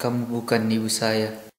Kamu bukan ibu saya.